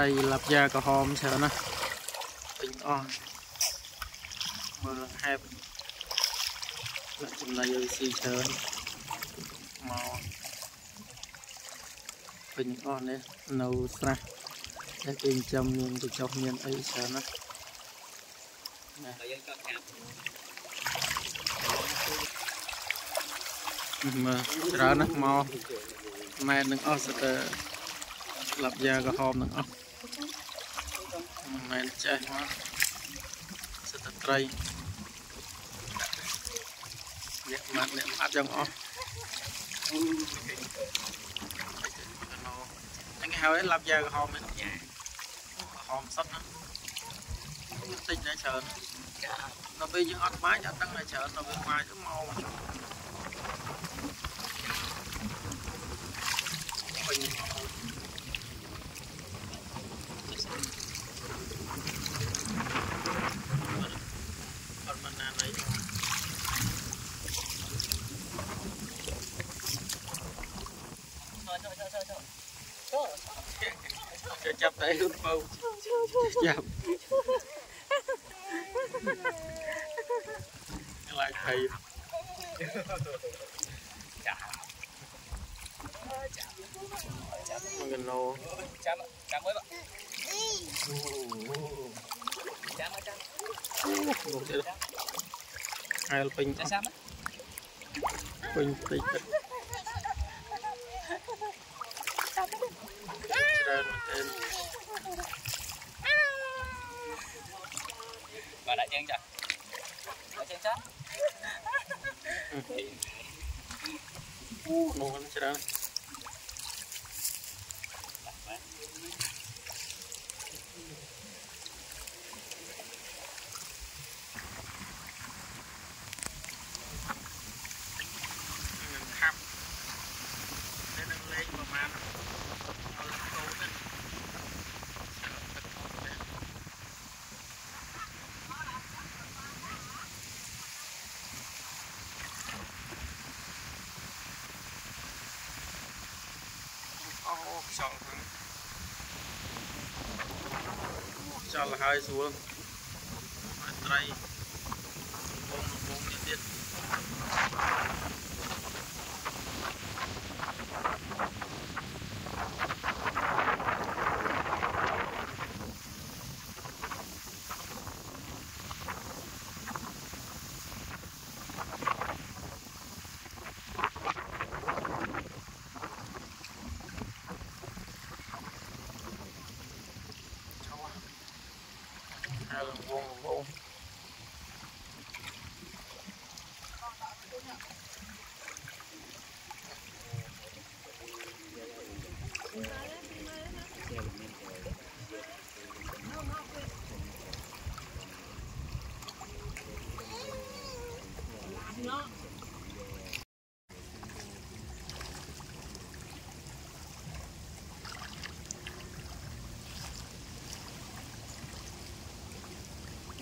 ត្រីឡាប់យ៉ាក្រហមច្រើនណាស់ពេញអស់មើលហេបអ្នកចំណៃឲ្យស៊ីច្រើនមកពេញអស់នេះនៅស្រះតែគេចិញ្ចឹមមានកញ្ចុះមានអីច្រើនណាស់ណាហើយយើងចង់ចាប់មើលច្រើនណាស់មកម៉ែននឹងអស់សិតតែឡាប់យ៉ាក្រហមនឹងអស់ មិនមែនចេះមកសិតតែត្រីអ្នកម៉ាត់អ្នកម៉ាត់យ៉ាងអស់ហ្នឹងគេហៅឡាប់យ៉ាក្រហមហ្នឹងយ៉ាក្រហមសុទ្ធណាតិចណាស់ច្រើនដល់ពេលយើងអត់បាច់អត់ដឹងថាច្រើនដល់ពេលបាច់ទៅមកពេញ cho ចាប់តែហ៊ុនពៅចាប់ខ្លាចភ័យចាប់ចាប់មួយគីឡូចាប់ចាប់មួយបងចាំមកចាំលោកទេអែលពេញចាំពេញតិចតិច Gracias. បាទដាក់យើងចាដាក់យើងចានោះហ្នឹងច្រើននឹងខាប់តែនឹងលេងប្រហែលឲ្យកូនហ្នឹងទឹកកូនដែរ អូខ្យល់ហ្នឹងខ្យល់ហើយស្រួលហើយត្រី ហើយបងបង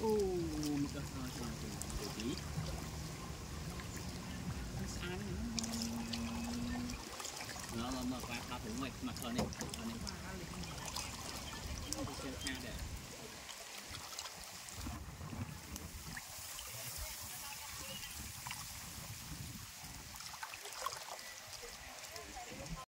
អូមានកាសស្អាតច្រើនទៅទីស្អាតណាស់ មកមកក្បាប់ខាប់ទៅមកមកខ្លួននេះខ្លួននេះទៅខាងដែរ